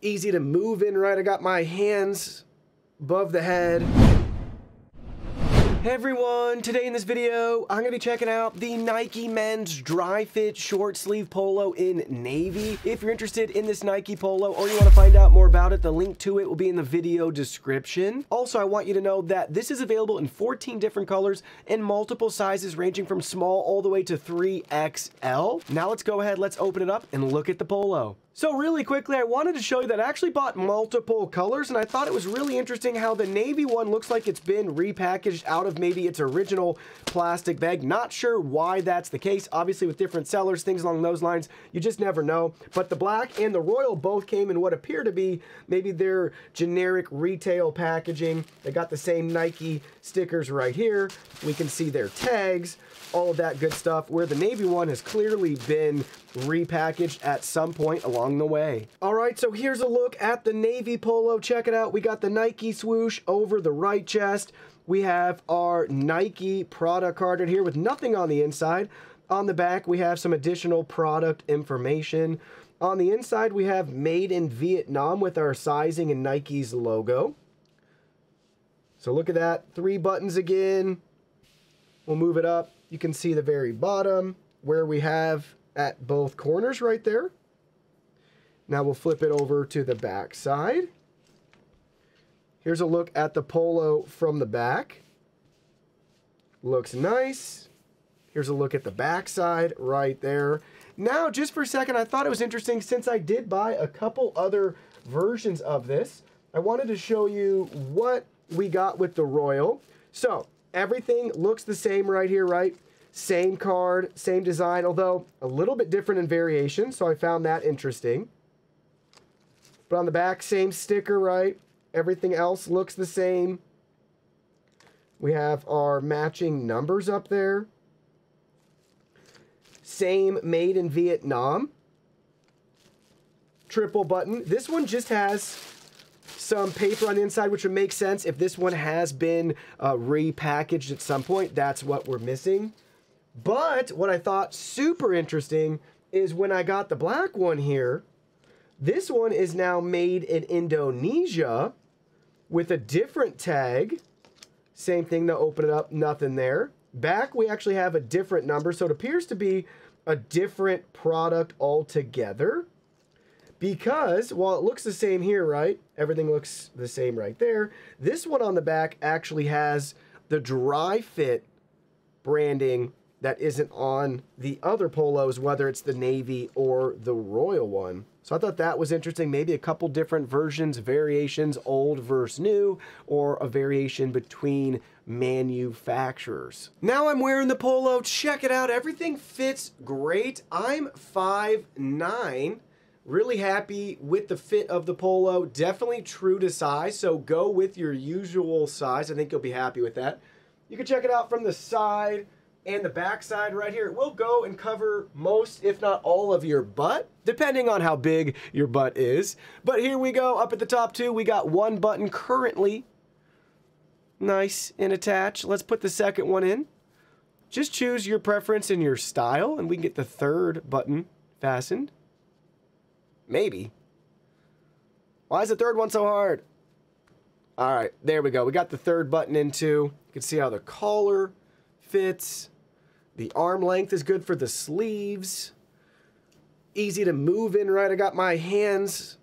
Easy to move in right. I got my hands above the head. Hey everyone, today in this video, I'm to be checking out the Nike men's Dri-FIT short sleeve polo in navy. If you're interested in this Nike polo or you want to find out more about it, the link to it will be in the video description. Also, I want you to know that this is available in 14 different colors and multiple sizes ranging from small all the way to 3XL. Now let's go ahead, let's open it up and look at the polo. So really quickly, I wanted to show you that I actually bought multiple colors, and I thought it was really interesting how the navy one looks like it's been repackaged out of maybe its original plastic bag. Not sure why that's the case. Obviously, with different sellers, things along those lines, you just never know. But the black and the royal both came in what appear to be maybe their generic retail packaging. They got the same Nike stickers right here. We can see their tags all of that good stuff, where the Navy one has clearly been repackaged at some point along the way. All right, so here's a look at the Navy Polo. Check it out. We got the Nike swoosh over the right chest. We have our Nike product card right here with nothing on the inside. On the back, we have some additional product information. On the inside, we have made in Vietnam with our sizing and Nike's logo. So look at that. Three buttons again. We'll move it up you can see the very bottom where we have at both corners right there. Now we'll flip it over to the back side. Here's a look at the polo from the back. Looks nice. Here's a look at the back side right there. Now, just for a second, I thought it was interesting since I did buy a couple other versions of this. I wanted to show you what we got with the Royal. So, Everything looks the same right here, right? Same card, same design, although a little bit different in variation, so I found that interesting. But on the back, same sticker, right? Everything else looks the same. We have our matching numbers up there. Same made in Vietnam. Triple button. This one just has some paper on the inside, which would make sense if this one has been uh, repackaged at some point. That's what we're missing. But what I thought super interesting is when I got the black one here, this one is now made in Indonesia with a different tag. Same thing to open it up, nothing there. Back, we actually have a different number, so it appears to be a different product altogether because while it looks the same here, right? Everything looks the same right there. This one on the back actually has the Dri-FIT branding that isn't on the other polos, whether it's the navy or the royal one. So I thought that was interesting. Maybe a couple different versions, variations, old versus new, or a variation between manufacturers. Now I'm wearing the polo. Check it out. Everything fits great. I'm 5'9", Really happy with the fit of the polo. Definitely true to size, so go with your usual size. I think you'll be happy with that. You can check it out from the side and the back side right here. Will go and cover most, if not all, of your butt, depending on how big your butt is. But here we go. Up at the top too, we got one button currently nice and attached. Let's put the second one in. Just choose your preference and your style, and we can get the third button fastened. Maybe. Why is the third one so hard? All right, there we go. We got the third button in too. You can see how the collar fits. The arm length is good for the sleeves. Easy to move in right. I got my hands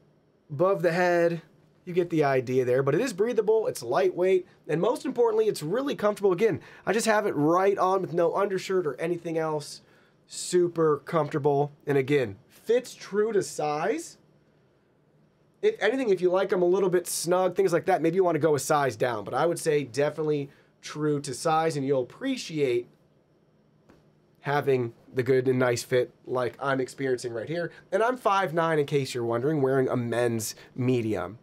above the head. You get the idea there, but it is breathable, it's lightweight, and most importantly, it's really comfortable. Again, I just have it right on with no undershirt or anything else. Super comfortable. And again, fits true to size. If anything, if you like them a little bit snug, things like that, maybe you want to go a size down. But I would say definitely true to size, and you'll appreciate having the good and nice fit like I'm experiencing right here. And I'm 5'9", in case you're wondering, wearing a men's medium.